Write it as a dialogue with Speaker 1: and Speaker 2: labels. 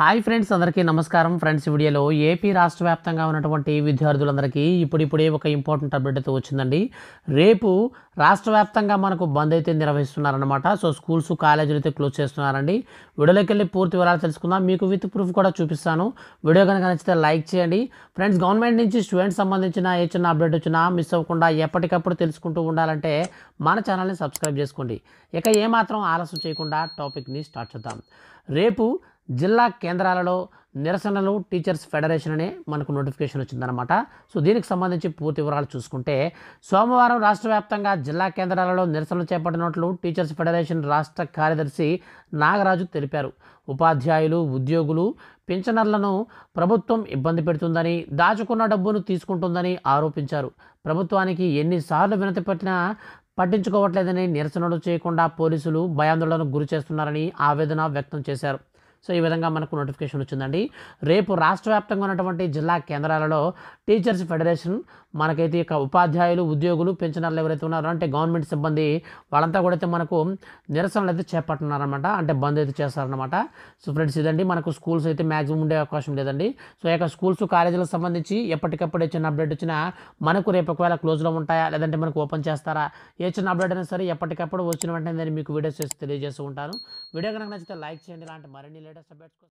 Speaker 1: Hi friends అందరికీ నమస్కారం. Friends వీడియోలో ఏపీ రాష్ట్ర వ్యాప్తంగా ఉన్నటువంటి విద్యార్థులందరికీ ఇప్పుడిప్పుడే ఒక ఇంపార్టెంట్ అప్డేట్ అయితే వచ్చిందండి. రేపు రాష్ట్ర వ్యాప్తంగా మనకు బంద్ అయితే నిర్వహిస్తున్నారనమాట సో స్కూల్స్ కాలేజీలు అయితే క్లోజ్ చేస్తున్నారండి. వీడియోలోకి వెళ్ళి పూర్తి వివరాలు తెలుసుకుందాం. మీకు విత్ ప్రూఫ్ కూడా చూపిస్తాను. వీడియో కనుక నచ్చితే లైక్ చేయండి. ఫ్రెండ్స్ గవర్నమెంట్ నుంచి స్టూడెంట్స్ సంబంధించిన ఏ చిన్న అప్డేట్ వచ్చినా మిస్ అవ్వకుండా ఎప్పటికప్పుడు తెలుసుకుంటూ ఉండాలంటే మన ఛానల్ని సబ్స్క్రైబ్ చేసుకోండి. ఇక ఏమాత్రం ఆలస్యం చేయకుండా టాపిక్ని స్టార్ట్ చేద్దాం. రేపు జిల్లా కేంద్రాలలో నిరసనలు టీచర్స్ ఫెడరేషన్ అనే మనకు నోటిఫికేషన్ వచ్చిందనమాట సో దీనికి సంబంధించి పూర్తి వివరాలు చూసుకుంటే సోమవారం రాష్ట్ర వ్యాప్తంగా జిల్లా కేంద్రాలలో నిరసనలు చేపట్టినట్లు టీచర్స్ ఫెడరేషన్ రాష్ట్ర కార్యదర్శి నాగరాజు తెలిపారు. ఉపాధ్యాయులు ఉద్యోగులు పింఛనర్లను ప్రభుత్వం ఇబ్బంది పెడుతుందని దాచుకున్న డబ్బును తీసుకుంటుందని ఆరోపించారు. ప్రభుత్వానికి ఎన్నిసార్లు వినతి పెట్టినా పట్టించుకోవట్లేదని నిరసనలు చేయకుండా పోలీసులు భయాందోళనకు గురి చేస్తున్నారని ఆవేదన వ్యక్తం చేశారు. సో ఈ విధంగా మనకు నోటిఫికేషన్ వచ్చిందండి. రేపు రాష్ట్ర వ్యాప్తంగా ఉన్నటువంటి జిల్లా కేంద్రాలలో టీచర్స్ ఫెడరేషన్ మనకైతే ఇక ఉపాధ్యాయులు ఉద్యోగులు పెన్షనర్లు ఎవరైతే ఉన్నారో అంటే గవర్నమెంట్ సిబ్బంది వాళ్ళంతా కూడా అయితే మనకు నిరసనలు అయితే చేపట్టున్నారనమాట అంటే బంద్ అయితే చేస్తారనమాట సో ఫ్రెండ్స్ ఇదండి. మనకు స్కూల్స్ అయితే మ్యాక్సిమం ఉండే అవకాశం లేదండి. సో ఈ యొక్క స్కూల్స్ కాలేజీలకు సంబంధించి ఎప్పటికప్పుడు చిన్న అప్డేట్ వచ్చినా మనకు రేపు ఒకవేళ క్లోజ్లో ఉంటాయా? లేదంటే మనకు ఓపెన్ చేస్తారా? ఏ చిన్న అప్డేట్ అయినా సరే ఎప్పటికప్పుడు వచ్చిన వెంటనే నేను మీకు వీడియోస్ చేసి తెలియజేస్తూ ఉంటాను. వీడియో కనుక నచ్చితే లైక్ చేయండి. ఇలాంటి మరిన్ని लेटेस्ट अपडेट्स को